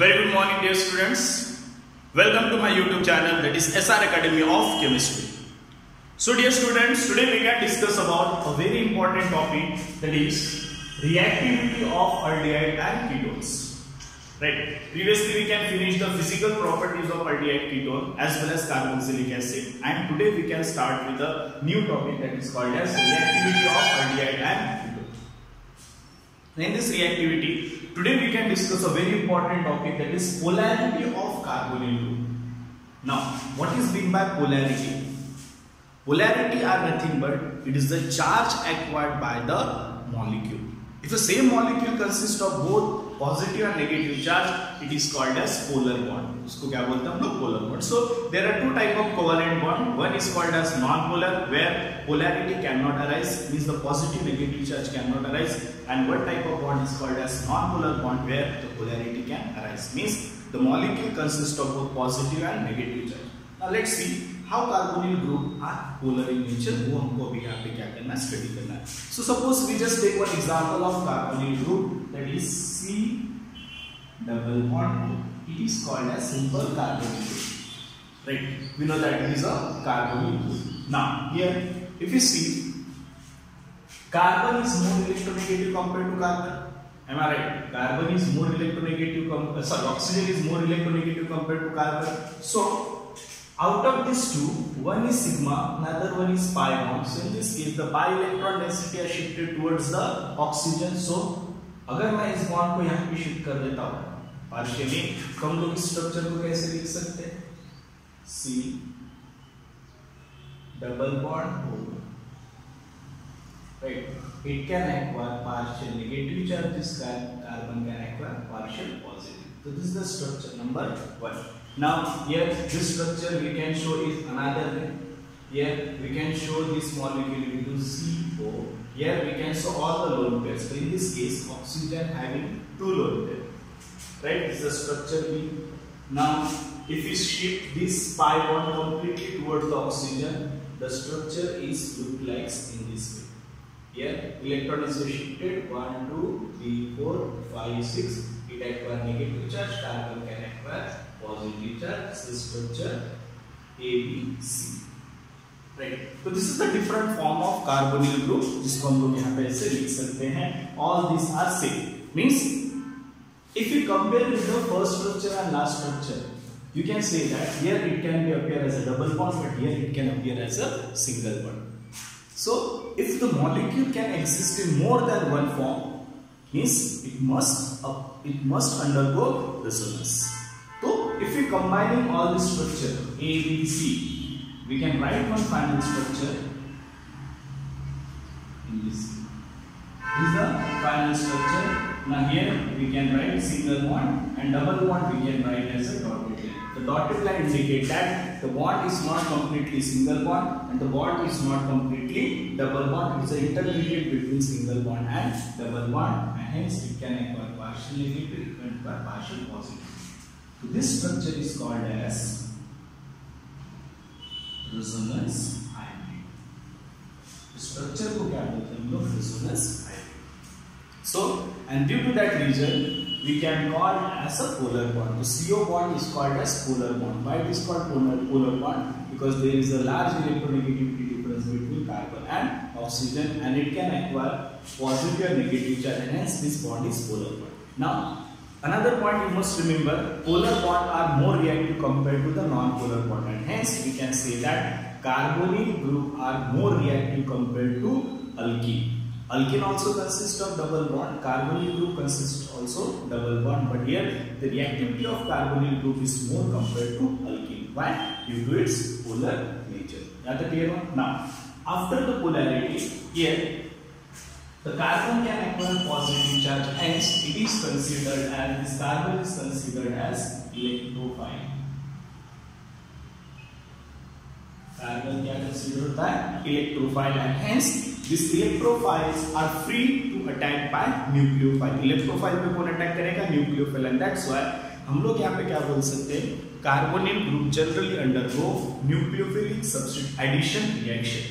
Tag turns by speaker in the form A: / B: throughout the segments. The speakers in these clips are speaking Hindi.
A: Very good morning, dear students. Welcome to my YouTube channel that is SR Academy of Chemistry. So, dear students, today we can discuss about a very important topic that is reactivity of aldehyde and ketones. Right. Previously, we can finish the physical properties of aldehyde ketone as well as carboxylic acid, and today we can start with a new topic that is called as reactivity of aldehyde and ketone. In this reactivity, Today we can discuss a very important topic that is polarity of carbonyl group. Now, what is meant by polarity? Polarity are nothing but it is the charge acquired by the molecule. If the same molecule consists of both positive and negative charge, it is called as polar bond. उसको क्या बोलते हैं हम लोग polar bond. So there are two type of covalent bond. One is called as non-polar, where polarity cannot arise, means the positive negative charge cannot arise, and one type of bond is called as non-polar bond, where the polarity can arise, means the molecule consists of both positive and negative charge. Now let's see how carbonyl group are polar in nature वो हमको अभी यहाँ पे क्या करना है स्टडी करना है so suppose we just take one example of carbonyl group that is C double bond it is called as simple carbonyl group right we know that it is a carbonyl group now here if you see carbon is more electronegative compared to carbon am i right carbon is more electronegative uh, sorry oxygen is more electronegative compared to carbon so Out of these two, one is sigma, another one is pi bond. So in this case, the pi electron density are shifted towards the oxygen. So अगर मैं इस बॉन्ड को यहाँ पे शिफ्ट कर देता हूँ आज हम लोग स्ट्रक्चर को कैसे लिख सकते हैं? सी डबल बॉन्ड हो right it can acquire partial negative charge इसका carbon can acquire partial positive तो this is the structure number one now yeah this structure we can show is another yeah we can show this molecule we do C O yeah we can show all the lone pairs in this case oxygen having two lone pairs Right? This is the structure B. Now if we shift this pi bond completely towards the oxygen, the structure is look like in this way. Here electron is shifted 1, 2, 3, 4, 5, 6. It acquire negative charge, carbon can acquire positive charge this is structure A B C right so this is the different form of carbonyl group जिसको हम लोग यहाँ पे ऐसे लिख सकते हैं all these are same means if you compare with the first structure and last structure you can say that here it can be appear as a double bond but here it can appear as a single bond so if the molecule can exist in more than one form means it must uh, it must undergo resonance So, if we combining all this structure A, B, C, we can write one final structure in this. This is the final structure. Now here we can write single bond and double bond we can write as a dotted line. The dotted line indicate that the bond is not completely single bond and the bond is not completely double bond. It is an intermediate between single bond and double bond and hence it can acquire partial negative and partial positive. So this structure is called as resonance ion. structure को क्या बोलते हैं हम लोग resonance ion. so and due to that reason we can call as a polar bond. The CO bond is called as polar bond. Why it is called polar polar bond? Because there is a large electronegativity difference between carbon and oxygen and it can acquire positive or negative charge and hence this bond is polar bond. Now Another point you must remember, polar bond are more reactive compared to the non-polar bond and hence we can say that carbonyl group are more reactive compared to alkene. Alkene also consists of double bond, carbonyl group consists also double bond but here the reactivity of carbonyl group is more compared to alkene. Why? Due to its polar nature. That clear one? Now, after the polarity, here the carbon can acquire a positive charge, hence it is considered as this carbon is considered as electrophile. Carbon क्या considered होता है electrophile and hence these electrophiles are free to attack by nucleophile. Electrophile पे कौन attack करेगा? Nucleophile. And that's why हम लोग यहाँ पे क्या बोल सकते हैं? Carbonyl group generally undergo nucleophilic substitute addition reaction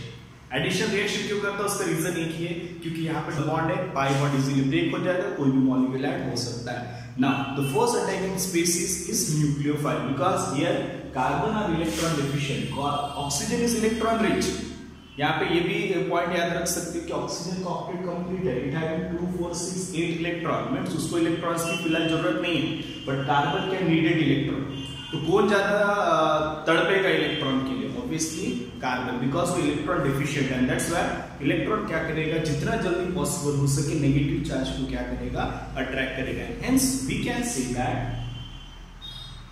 A: addition reaction क्यों करता है? उसका रीजन एक ही है, क्योंकि यहाँ पे बॉन्ड है पाई बॉन्ड इजीली ब्रेक हो जाएगा, कोई भी मॉलिक्यूल ऐड हो सकता है। Now the first attacking species is nucleophile because here carbon are electron deficient oxygen is electron rich यहाँ पे ये भी पॉइंट याद रख सकते हैं कि ऑक्सीजन का ऑक्टेट कंप्लीट है। इट हैविंग 2 4 6 8 इलेक्ट्रॉन मींस उसको इलेक्ट्रॉन्स की फ़िलहाल ज़रूरत नहीं है। But carbon can needed electron तो कौन ज़्यादा तड़पेगा इलेक्ट्रॉन के लिए? ऑब्वियसली कार्बन बिकॉज़ वो electron deficient and that's where electron क्या करेगा? जितना जल्दी पॉसिबल हो सके नेगेटिव चार्ज को क्या करेगा? अट्रैक्ट करेगा. Hence we can say that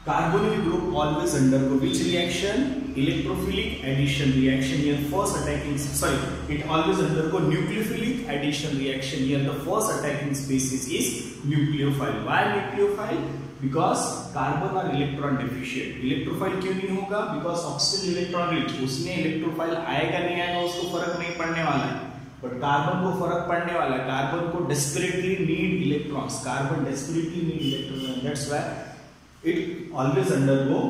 A: carbon group always undergo which reaction electrophilic addition reaction here first attacking sorry it always undergo nucleophilic addition reaction here the first attacking species is nucleophile why nucleophile because carbon are electron deficient electrophile क्यों नहीं होगा? बिकॉज़ ऑक्सीजन इलेक्ट्रॉन रिच उसमें इलेक्ट्रोफाइल आएगा नहीं आएगा, उसको फ़र्क नहीं पड़ने वाला है। बट कार्बन को फ़र्क पड़ने वाला है। कार्बन को desperately need electrons carbon desperately need electron that's why it always undergo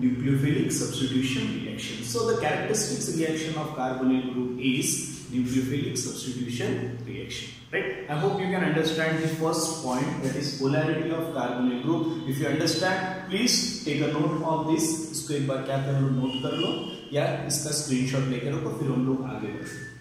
A: nucleophilic substitution reaction so the characteristics reaction of carbonyl group is nucleophilic substitution reaction. Right? I hope you can understand the first point that is polarity of carbonyl group. If you understand, please take a note of this. इसको एक बार क्या कर नोट कर लो या इसका स्क्रीनशॉट लेकर रखो फिर हम लोग आगे बढ़े